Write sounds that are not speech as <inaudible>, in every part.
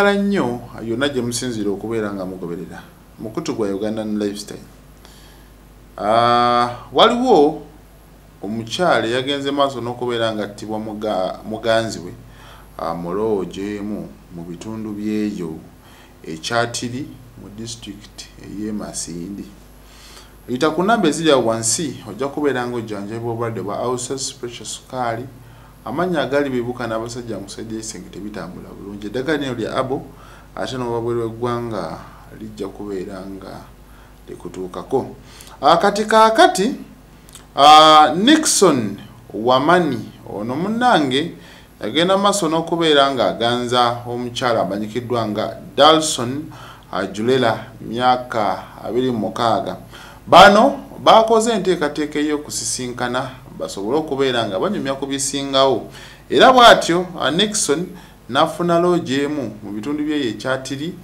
kala nnyo yonna gye musinzira okubeera nga mugoberera. Mukutu gwa ugandan lifestyle. Uh, waliwo omukyala yagenze maaso n'okubeera nga attibwa muga, muganzi we uh, mulowo gyemu mu bitundu byeyo ekyatiri mu disitulikiti ey'emasindi yita ku namba eziri awo wansi ojja kubeera nga ojjanjabibwa obulwadde bwa ausas pressure sukaali amannya agali bibuka n'abasajja musajja esenge tebitambula bulungi. Eddagala nyo lya abo ate n'obwabweru eggwanga lijja kubeera nga likutuukako. Kati kaakati nixon wamani ono munnange yagenda maaso n'okubeera ng'aganza omukyala amanyikiddwa nga dalson julela myaka 26 bano bakoze enteekateeka ey'okusisinkana basobole okubeera nga banyumya ku bisingawo. Era bw'atyo nixon n'afuna loogi emu mu bitundu byeyo ekyatiri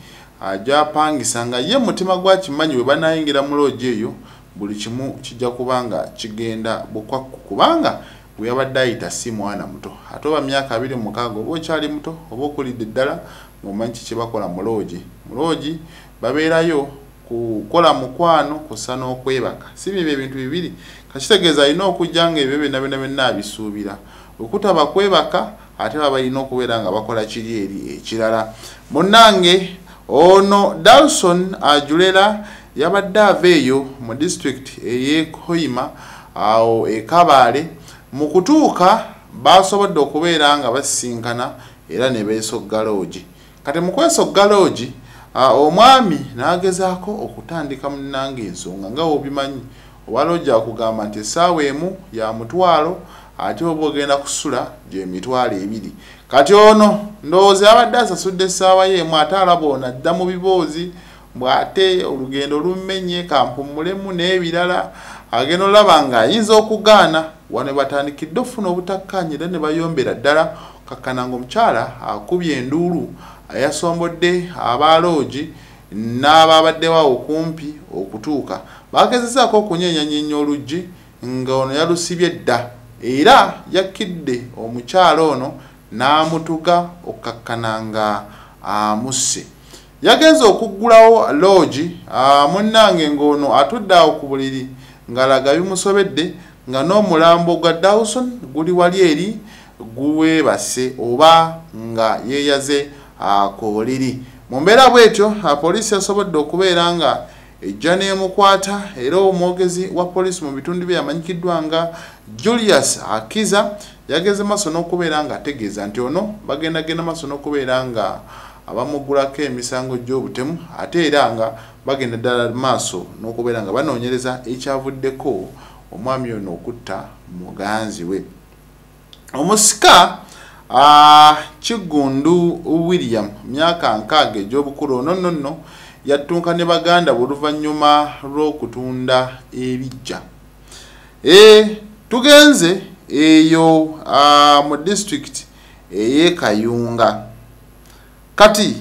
gyapangisa nga ye mutima gwa kimanyi we banayingira mu loogi eyo buli kimu kijja kuba nga kigenda bukwakku. Kubanga bwe yabadde ayita si mwana muto ate oba myaka abiri mukaaga oba okyali muto oba okulidde ddala ngaomanyi kiki bakola mu loogi mu loogi babeerayo kukola mukwano kusa n'okwebaka. Si byebyo ebintu bibiri. Kakitegeeza alina okujja nga ebyo byonna byonna byonna abisuubira. Okutaba kwebaka ate baba balina okubeera nga bakola kiri eri ekirala. Munnange ono dalson ajulera yabadde ava eyo mu disitulikiti ey'ekoyima awo ekabaale mu kutuuka basobodde okubeera nga basisinkana era ne beesogga loogi. Kati mu kwesogga loogi omwami n'agezaako okutandika munnange ensonga nga wobimanyi. Oba loogi akugamba nti essaawa emu ya mutwalo ate oba ogenda kusula gyemitwalo ebiri. Kati ono ndowooza yabadde asasudde essaawa ye emu ate alaba ono adda mu biboozi bw'ate olugendo lumenye kampumulemu n'ebirala. Agenda olaba ng'ayinza okugaana. Wano batandikidde okufuna obutakkaanya era ne bayombera ddala. Kakkana ngaomukyala akubye enduulu yasombodde abaloogi n'ababaddewo okumpi okutuuka. Bagezezaako okunyenyanyenya oluggi nga ono yalusibye dda era yakkidde omukyala ono n'amutuga okkakkana nga amusse. Yagenze okuggulawo loogi munnange ng'ono atudde awo ku buliri ng'alaga bimusobedde nga n'omulambo gwa dawson guli wali eri guweebase oba nga yeeyaze akooliri. Mu mbeera bwetyo poliisi yasobodde okubeera nga ejja n'emukwata era omwogezi wa poliisi mu bitundu bye yamanyikiddwa nga julius akiza yageze maaso n'okubeera nga ategeeza nti ono bagendagenda maaso n'okubeera nga abamugulako emisango gy'obutemu ate era nga bagenda ddala maaso n'okubeera nga banoonyereza ekyavuddeko omwami ono okutta muganzi we. Omusika kigundu william myaka nkaaga egy'obukulu ono nno yattunka ne baganda bwe lw'okutunda ebijja. E, tugenze eyo mu disitulikiti ey'ekayunga kati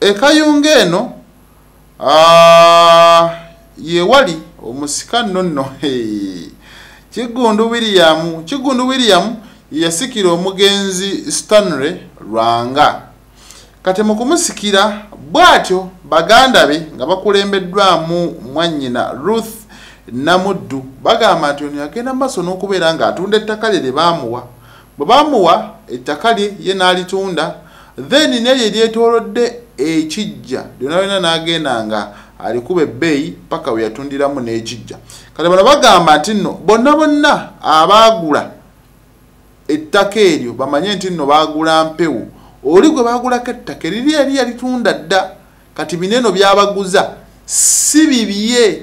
ekayunga eno yewali omusika nno nno. <laughs> Kigundu william kigundu william yasikira omugenzi stanley lwanga. Kati mu kumusikira bw'atyo baganda be nga bakulembeddwamu mwannyina ruth namuddu bagamba nti ono yagenda maaso n'okubeera ng'atunda ettaka lye lye baamuwa. Bwe baamuwa ettaka lye ye n'alitunda then neryo eryetoolodde ekijja lyonna lyonna n'agenda nga alikuba ebbeeyi paka we yatundiramu n'ekijja kati bano bagamba nti nno bonna bonna abaagula ettaka eryo bamanye nti nno baagula mpewo. Oli gwe baagulako ettaka eriri eri yalitunda dda. Kati bineno byabaguza si bibye.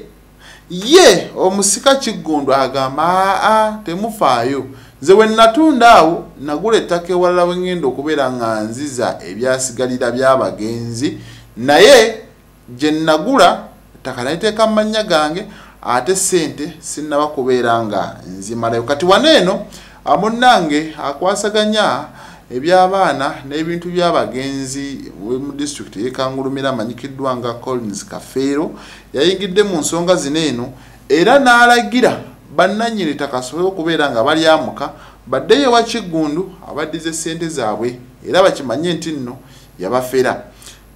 Ye omusika kiggundu agamba aa temufaayo. Nze we natunda awo nagula ettaka ewalala we ngenda okubeera nga nziza ebyasigalira by'abagenzi. Naye gye nagula ettaka naliteeka mu mannya gange ate sente sinnaba kubeera nga nzimalayo. Kati wano eno munnange akwasaganya ebyabaana n'ebintu by'abagenzi mu disitulikiti eyekangulumira amanyikiddwa nga collins kafeero yayingidde mu nsonga zino eno era n'alagira bannannyini ttaka asobole okubeera nga balyamuka baddeyo ewa kiggundu abaddiza essente zaabwe era bakimanye nti nno yabafera.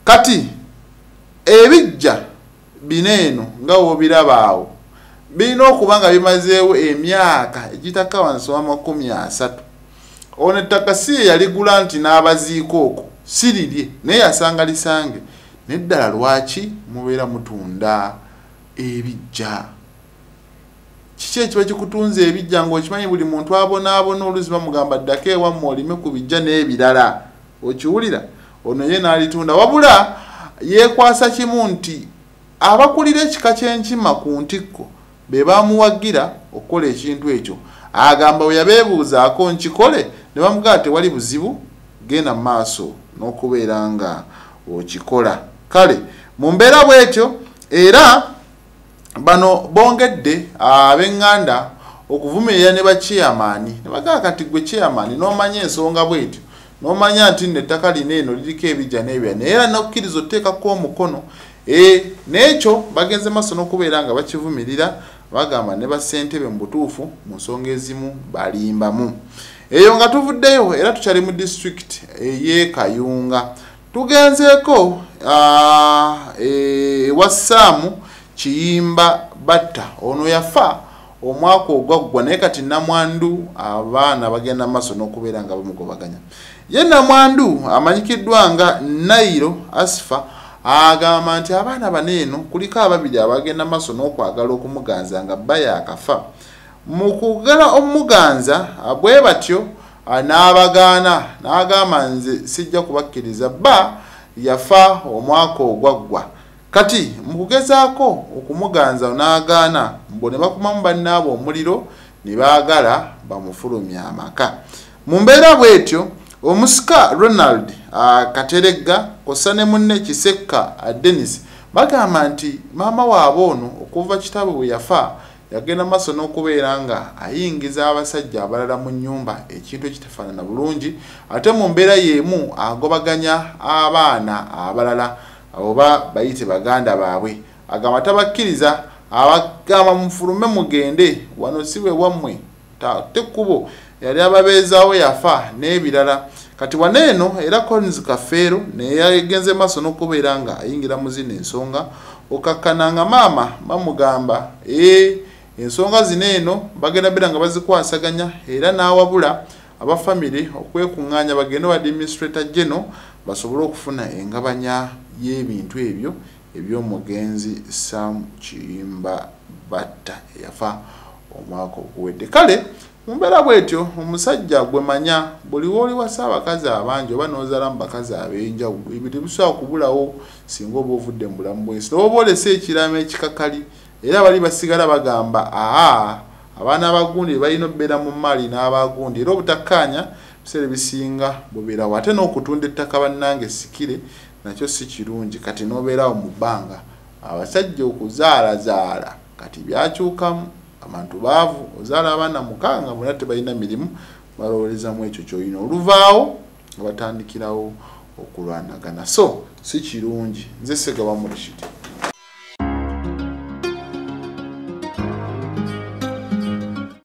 Kati ebijja bino eno nga woobiraba awo birina okuba nga bimazeewo emyaka egitaka wansi wa makumi asatu. Ono ettaka si ye yaligula nti n'abaziiko okwo sirirye naye yasanga lisange neddala lwaki mubeera mutunda ebijja? Kiki ekiba kikutunza ebijja ngaokimanyi buli muntu abonaabona oluzi bamugamba ddako ewamme olime ku bijja n'ebirala? Okiwulira? Ono ye n'alitunda. Wabula yeekwasa kimu nti abakulira ekika ky'enkima ku ntikko be bamuwagira okukola ekintu ekyo. Agamba we yabeebuuzaako nkikole ne bamugaa tewali buzibu genda mu maaso n'okubeera nga okikola. Kale mu mbeera bw'etyo era bano bongedde ab'eŋŋanda okuvumirira ne bakyeyamaani ne bagaa kati gwe kyeyamaani n'omanya ensonga bw'etyo. N'omanya nti nno ettaka lino eno liriko ebijja n'ebya. Naye era nakkiriza oteekako omukono. E n'ekyo bagenze maaso n'okubeera nga bakivumirira bagamba ne bassentebe mu butuufu mu nsonga ezimu balimbamu. Eyo nga tuvuddeyo era tukyali mu disitulikiti ey'e kayunga. Tugenzeeko e, kiyimba batta ono yafa omwaka ogwaggwa naye kati namwandu abaana bagenda maaso n'okubeera nga bamugobaganya ye namwandu amanyikiddwa nga nairo asifa agamba nti abaana bano eno kuliko ababiri abagenda maaso n'okwagala okumuganza nga bba yakafa mu kugala omumuganza bwe batyo n'abagaana n'agamba nze sijja kubakkiriza bba yafa omwaka ogwaggwa. Kati mu kugezaako okumuganza n'agaana mbo ne bakumamu bannaabo omuliro ne baagala bamufulumya amaka. Mu mbeera bw'etyo omusika ronald kateregga kossa ne munne kisekka denis bagamba nti maama waabwe ono okuva kitaabwe bwe yafa yagenda maaso n'okubeera nga ayingiza abasajja abalala mu nnyumba ekintu ekitafaanana bulungi ate mu mbeera y'emu agobaganya abaana abalala oba bayite baganda baabwe. Agamba tabakkiriza abagamba mufulume mugende wano si bwe wammwe tekkubo yali ababeezaawo yafa n'ebirala. Kati wano eno era collins kafeero neyagenze maaso n'okubeera nga ayingira mu zino ensonga okakkananga maama bamugamba ee ensonga zino eno bagenda beera nga bazikwasaganya era n'awabula abafamire okwekuŋŋaanya bagende wa administrator geno basobole okufuna engabanya y'ebintu ebyo eby'omugenzi sam kiyimba batta eyafa omwaka oguwedde. Kale mumbeera bwetyo omusajja gwe manya buli wooliwasa abakazi abangi oba n'ozaala mu bakazi ab'enjawulo ebyo tebisobola kubulawo singa oba ovudde mu bulamu bwensi oba olesa ekiraamo ekikakali era bali basigala bagamba aa abaana abagundi balina okubeera mu maali n'abagundi era obutakkaanya biseera ebisinga bubeerawo. Ate n'okutunda ettaka bannange sikire nakyo si kirungi. Kati n'obeerawo mu bbanga abasajja okuzaalazaala kati byakyukamu abantu baavu ozaala abaana mukaaga bona tebalina mirimu balowoolezamu ekyo kyolina. Oluvaawo nga batandikirawo okulwanagana. So si kirungi. Nze segaba mulishiti